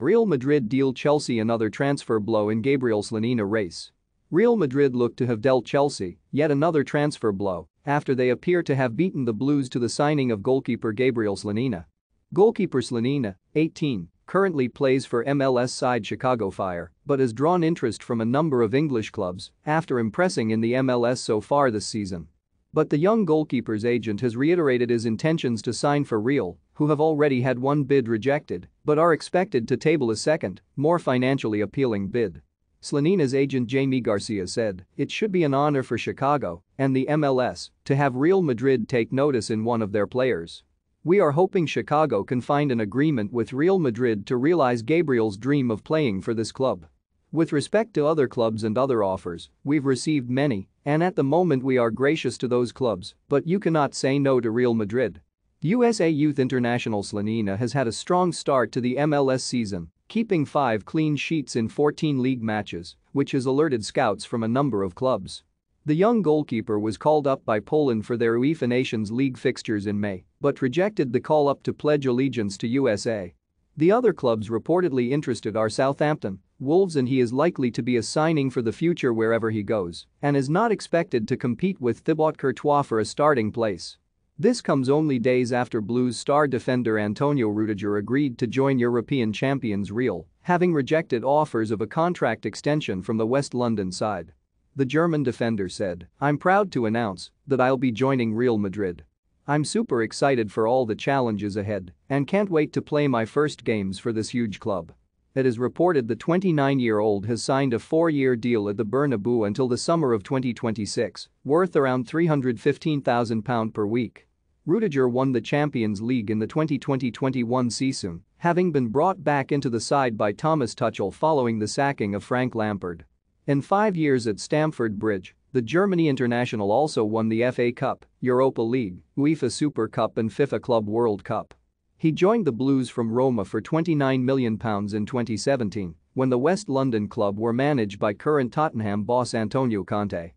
Real Madrid deal Chelsea another transfer blow in Gabriel's Slonina race. Real Madrid look to have dealt Chelsea yet another transfer blow after they appear to have beaten the Blues to the signing of goalkeeper Gabriel Slonina. Goalkeeper Slonina, 18, currently plays for MLS side Chicago Fire but has drawn interest from a number of English clubs after impressing in the MLS so far this season. But the young goalkeeper's agent has reiterated his intentions to sign for Real, who have already had one bid rejected but are expected to table a second, more financially appealing bid. Slonina's agent Jamie Garcia said, it should be an honor for Chicago and the MLS to have Real Madrid take notice in one of their players. We are hoping Chicago can find an agreement with Real Madrid to realize Gabriel's dream of playing for this club. With respect to other clubs and other offers, we've received many, and at the moment we are gracious to those clubs, but you cannot say no to Real Madrid. USA Youth International Slonina has had a strong start to the MLS season, keeping five clean sheets in 14 league matches, which has alerted scouts from a number of clubs. The young goalkeeper was called up by Poland for their UEFA Nations League fixtures in May, but rejected the call-up to pledge allegiance to USA. The other clubs reportedly interested are Southampton, Wolves and he is likely to be a signing for the future wherever he goes and is not expected to compete with Thibaut Courtois for a starting place. This comes only days after Blues star defender Antonio Rudiger agreed to join European champions Real, having rejected offers of a contract extension from the West London side. The German defender said, I'm proud to announce that I'll be joining Real Madrid. I'm super excited for all the challenges ahead and can't wait to play my first games for this huge club. It is reported the 29-year-old has signed a four-year deal at the Bernabeu until the summer of 2026, worth around £315,000 per week. Rudiger won the Champions League in the 2020-21 season, having been brought back into the side by Thomas Tuchel following the sacking of Frank Lampard. In five years at Stamford Bridge, the Germany international also won the FA Cup, Europa League, UEFA Super Cup and FIFA Club World Cup. He joined the Blues from Roma for £29 million in 2017 when the West London club were managed by current Tottenham boss Antonio Conte.